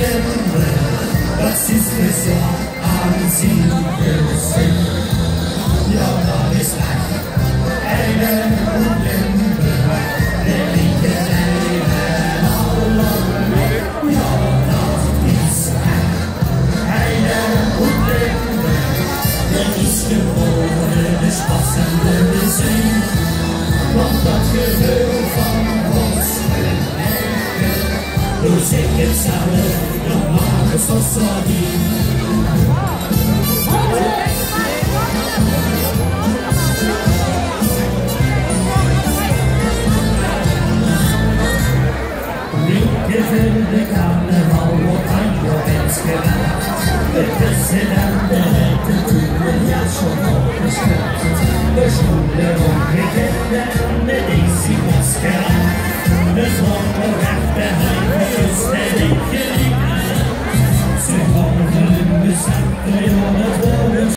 ulembre Was ist es ja an sie gesehen Ja, da ist leicht Eine ulembre Der liege Leben allein Ja, das ist ulembre Der ist geboren, ist Zeker samen, dan maken we zo sorry. Vilket välde karneval och tango älskar Det presidenten hette Turen Jansson och bestämt För